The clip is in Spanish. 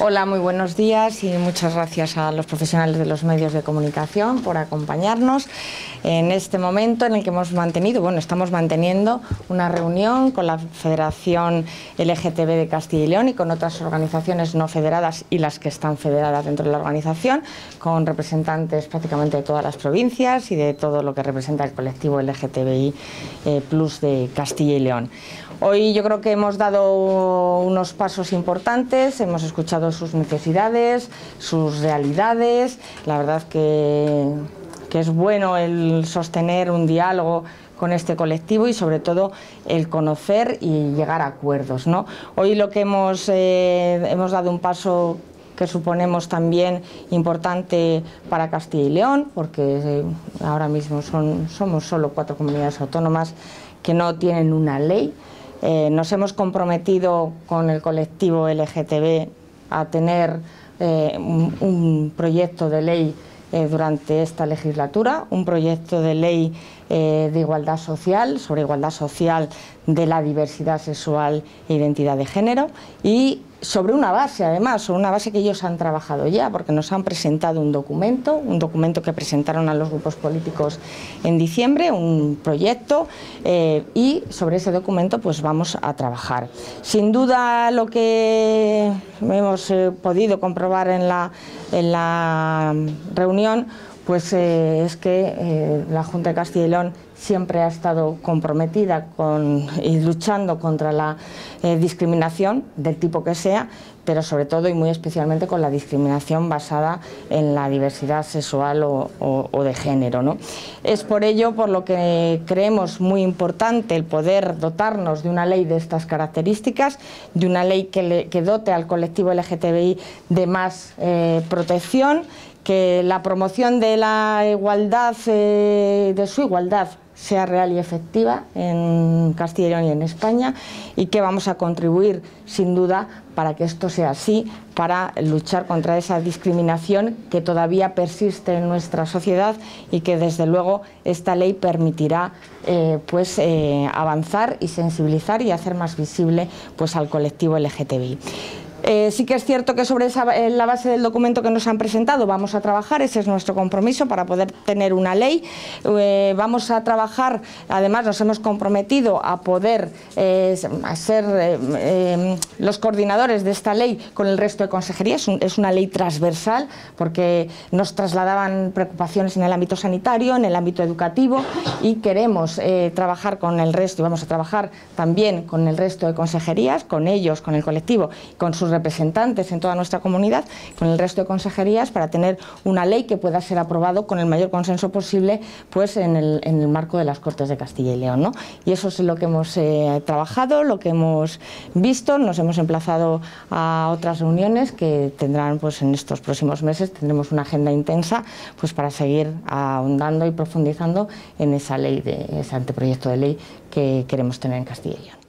Hola, muy buenos días y muchas gracias a los profesionales de los medios de comunicación por acompañarnos en este momento en el que hemos mantenido, bueno, estamos manteniendo una reunión con la Federación LGTB de Castilla y León y con otras organizaciones no federadas y las que están federadas dentro de la organización, con representantes prácticamente de todas las provincias y de todo lo que representa el colectivo LGTBI eh, Plus de Castilla y León. Hoy yo creo que hemos dado unos pasos importantes, hemos escuchado sus necesidades, sus realidades. La verdad que, que es bueno el sostener un diálogo con este colectivo y sobre todo el conocer y llegar a acuerdos. ¿no? Hoy lo que hemos, eh, hemos dado un paso que suponemos también importante para Castilla y León, porque eh, ahora mismo son, somos solo cuatro comunidades autónomas que no tienen una ley. Eh, nos hemos comprometido con el colectivo LGTB a tener eh, un, proyecto de ley eh, durante esta legislatura, un proyecto de ley de igualdad social, sobre igualdad social de la diversidad sexual e identidad de género y sobre una base, además, sobre una base que ellos han trabajado ya, porque nos han presentado un documento, un documento que presentaron a los grupos políticos en diciembre, un proyecto, eh, y sobre ese documento pues vamos a trabajar. Sin duda lo que hemos eh, podido comprobar en la, en la reunión pues eh, es que la Junta de Castilla y León siempre ha estado comprometida con, y luchando contra la eh, discriminación del tipo que sea, pero sobre todo y muy especialmente con la discriminación basada en la diversidad sexual o, de género. ¿no? Es por ello por lo que creemos muy importante el poder dotarnos de una ley de estas características, de una ley que, dote al colectivo LGTBI de más protección que la promoción de la igualdad, eh, de su igualdad, sea real y efectiva en Castilla y en España y que vamos a contribuir sin duda para que esto sea así, para luchar contra esa discriminación que todavía persiste en nuestra sociedad y que desde luego esta ley permitirá eh, pues, eh, avanzar y sensibilizar y hacer más visible pues, al colectivo LGTBI. Eh, sí que es cierto que sobre esa, la base del documento que nos han presentado vamos a trabajar, ese es nuestro compromiso para poder tener una ley. Eh, vamos a trabajar, además nos hemos comprometido a poder eh, ser los coordinadores de esta ley con el resto de consejerías. Es, una ley transversal porque nos trasladaban preocupaciones en el ámbito sanitario, en el ámbito educativo y queremos trabajar con el resto y vamos a trabajar también con el resto de consejerías, con ellos, con el colectivo, con sus representantes en toda nuestra comunidad, con el resto de consejerías, para tener una ley que pueda ser aprobado con el mayor consenso posible pues en el, en el marco de las Cortes de Castilla y León. ¿no? Y eso es lo que hemos eh, trabajado, lo que hemos visto, nos hemos emplazado a otras reuniones que tendrán pues en estos próximos meses, tendremos una agenda intensa pues para seguir ahondando y profundizando en esa ley, de, ese anteproyecto de ley que queremos tener en Castilla y León.